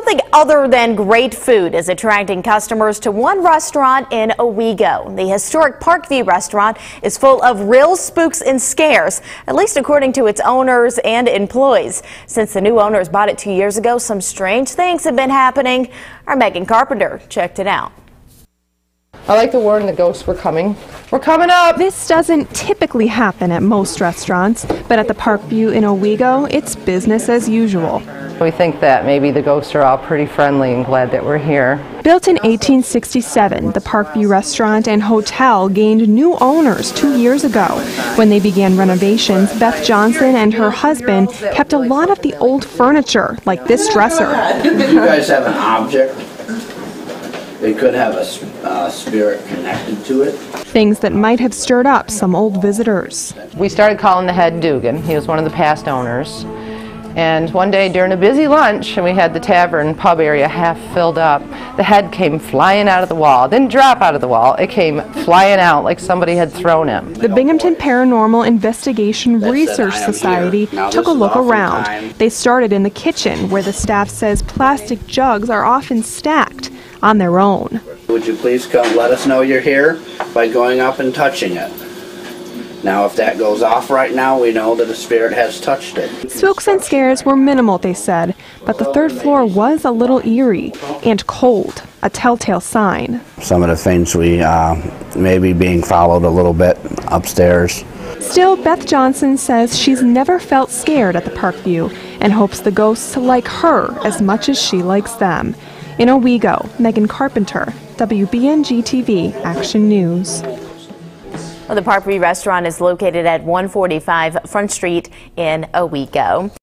Something other than great food is attracting customers to one restaurant in Owego. The historic Parkview restaurant is full of real spooks and scares, at least according to its owners and employees. Since the new owners bought it two years ago, some strange things have been happening. Our Megan Carpenter checked it out. I like the warn the ghosts were coming. We're coming up! This doesn't typically happen at most restaurants, but at the Parkview in Owego, it's business as usual. We think that maybe the ghosts are all pretty friendly and glad that we're here. Built in 1867, the Parkview restaurant and hotel gained new owners two years ago. When they began renovations, Beth Johnson and her husband kept a lot of the old furniture, like this dresser. You guys have an object it could have a uh, spirit connected to it. Things that might have stirred up some old visitors. We started calling the head Dugan. He was one of the past owners. And one day during a busy lunch, and we had the tavern pub area half filled up, the head came flying out of the wall. It didn't drop out of the wall, it came flying out like somebody had thrown him. The Binghamton Paranormal Investigation Research Society took a look around. They started in the kitchen, where the staff says plastic jugs are often stacked on their own. Would you please come let us know you're here by going up and touching it? Now, if that goes off right now, we know that a spirit has touched it. Spooks and scares were minimal, they said, but the third floor was a little eerie and cold, a telltale sign. Some of the things we uh, may be being followed a little bit upstairs. Still, Beth Johnson says she's never felt scared at the Parkview and hopes the ghosts like her as much as she likes them. In Owego, Megan Carpenter, WBNG TV Action News. Well, the Parkview restaurant is located at 145 Front Street in Owego.